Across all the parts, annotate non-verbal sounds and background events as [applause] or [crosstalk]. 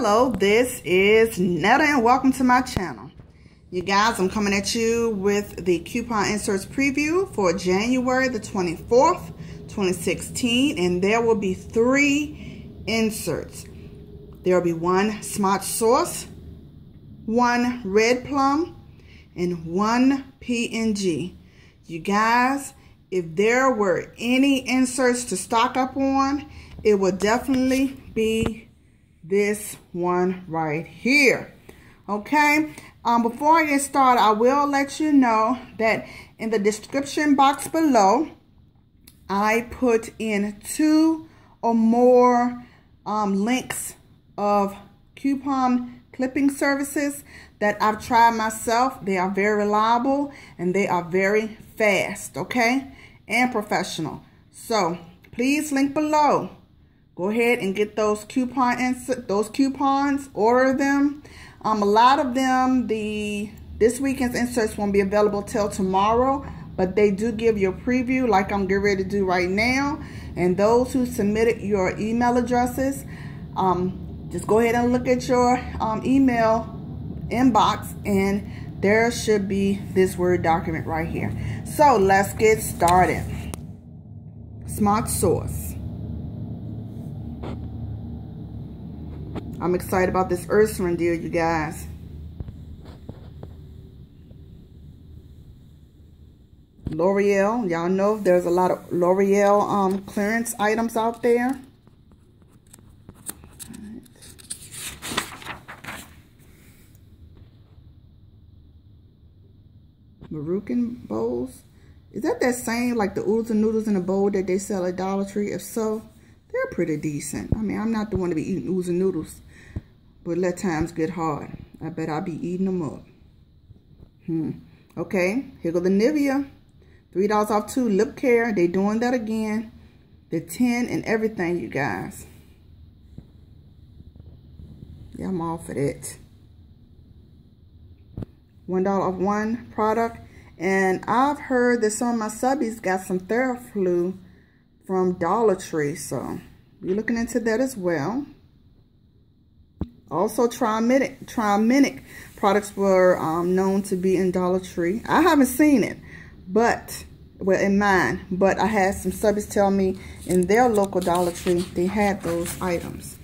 Hello, this is Netta and welcome to my channel. You guys, I'm coming at you with the coupon inserts preview for January the 24th, 2016. And there will be three inserts. There will be one Smart Source, one Red Plum, and one P&G. You guys, if there were any inserts to stock up on, it would definitely be this one right here. Okay, um, before I get started, I will let you know that in the description box below, I put in two or more um, links of coupon clipping services that I've tried myself. They are very reliable and they are very fast, okay, and professional. So please link below go ahead and get those coupon those coupons order them. Um, a lot of them the this weekend's inserts won't be available till tomorrow but they do give you a preview like i'm getting ready to do right now. And those who submitted your email addresses um, just go ahead and look at your um, email inbox and there should be this word document right here. So let's get started. Smart source I'm excited about this Ursaring deal, you guys. L'Oreal. Y'all know there's a lot of L'Oreal um, clearance items out there. Maruchan bowls. Is that that same like the oodles and noodles in a bowl that they sell at Dollar Tree? If so, they're pretty decent. I mean, I'm not the one to be eating oodles and noodles. But let times get hard. I bet I'll be eating them up. Hmm. Okay, here go the Nivea. $3 off two lip care. They doing that again. The 10 and everything, you guys. Yeah, I'm all for that. $1 off one product. And I've heard that some of my subbies got some Theraflu from Dollar Tree. So, be looking into that as well. Also, Triaminic products were um, known to be in Dollar Tree. I haven't seen it, but, well, in mine, but I had some subbies tell me in their local Dollar Tree, they had those items.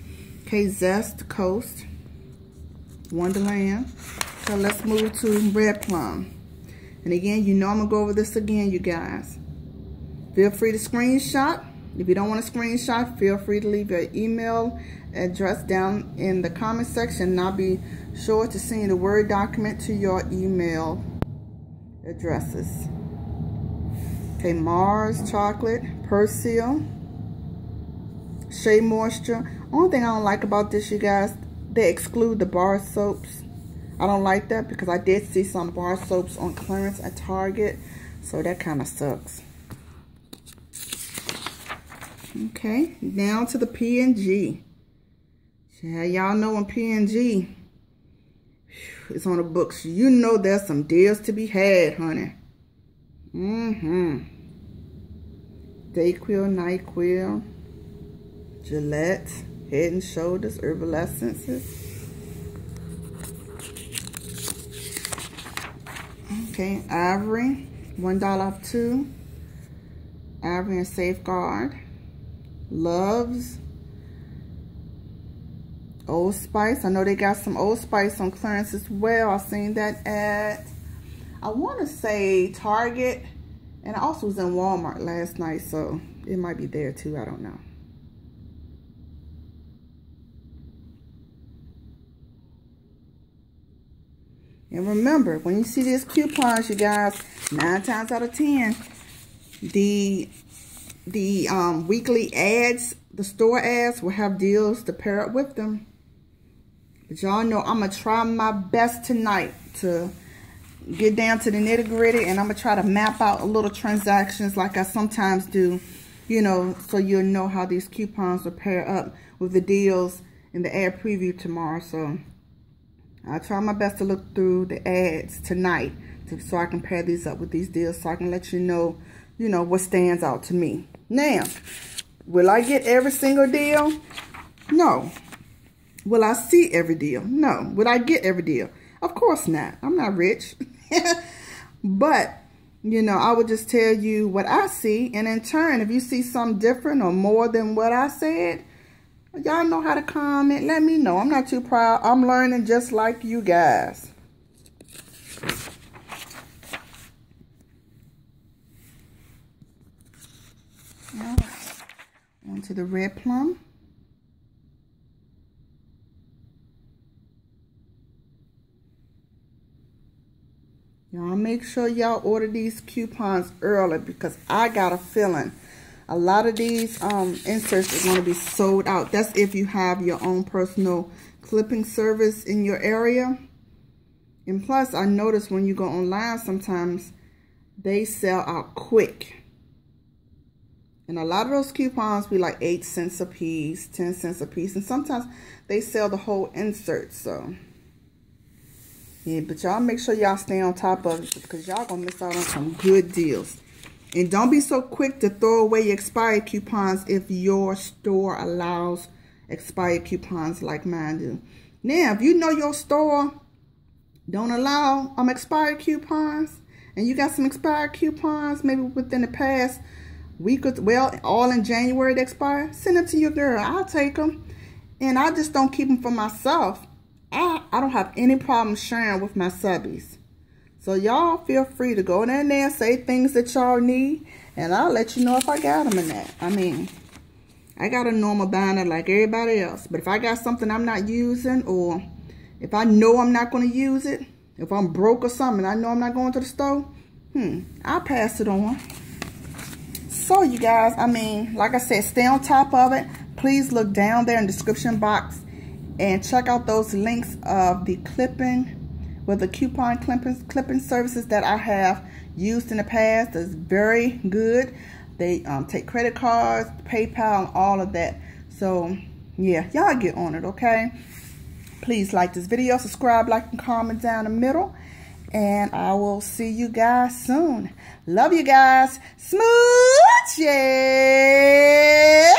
Okay, Zest Coast, Wonderland. So let's move to Red Plum. And again, you know I'm going to go over this again, you guys. Feel free to screenshot. If you don't want to screenshot, feel free to leave your email address down in the comment section and I'll be sure to send the Word document to your email addresses. Okay, Mars Chocolate, Persil, Shea Moisture. Only thing I don't like about this, you guys, they exclude the bar soaps. I don't like that because I did see some bar soaps on clearance at Target. So that kind of sucks. Okay, down to the P&G. Yeah, y'all know when P&G on the books, you know there's some deals to be had, honey. Mm-hmm. Dayquil, NyQuil, Gillette, Head and Shoulders, Herbal Essences. Okay, Ivory, $1 off two. Ivory and Safeguard. Luvs, Old Spice. I know they got some Old Spice on clearance as well. I've seen that at, I want to say Target. And I also was in Walmart last night, so it might be there too. I don't know. And remember, when you see these coupons, you guys, nine times out of ten, the the um, weekly ads, the store ads will have deals to pair up with them. But y'all know I'm going to try my best tonight to get down to the nitty gritty and I'm going to try to map out a little transactions like I sometimes do, you know, so you'll know how these coupons will pair up with the deals in the ad preview tomorrow. So I'll try my best to look through the ads tonight to, so I can pair these up with these deals so I can let you know, you know, what stands out to me. Now, will I get every single deal? No. Will I see every deal? No. Would I get every deal? Of course not. I'm not rich. [laughs] but, you know, I would just tell you what I see. And in turn, if you see something different or more than what I said, y'all know how to comment. Let me know. I'm not too proud. I'm learning just like you guys. All right. On to the red plum. Y'all make sure y'all order these coupons early because I got a feeling a lot of these um, inserts are going to be sold out. That's if you have your own personal clipping service in your area. And plus, I notice when you go online sometimes they sell out quick. And a lot of those coupons be like 8 cents a piece, 10 cents a piece. And sometimes they sell the whole insert. So yeah, but y'all make sure y'all stay on top of it because y'all gonna miss out on some good deals. And don't be so quick to throw away expired coupons if your store allows expired coupons like mine do. Now, if you know your store don't allow um expired coupons and you got some expired coupons maybe within the past week or well all in January to expire, send them to your girl. I'll take them. And I just don't keep them for myself. I, I don't have any problem sharing with my subbies. So y'all feel free to go in there and say things that y'all need. And I'll let you know if I got them in that. I mean, I got a normal binder like everybody else. But if I got something I'm not using or if I know I'm not going to use it, if I'm broke or something, I know I'm not going to the store, hmm, I'll pass it on. So you guys, I mean, like I said, stay on top of it. Please look down there in the description box and check out those links of the clipping with the coupon clipping, clipping services that I have used in the past. It's very good. They um, take credit cards, PayPal, and all of that. So, yeah, y'all get on it, okay? Please like this video, subscribe, like, and comment down the middle. And I will see you guys soon. Love you guys. Smooch! Yeah!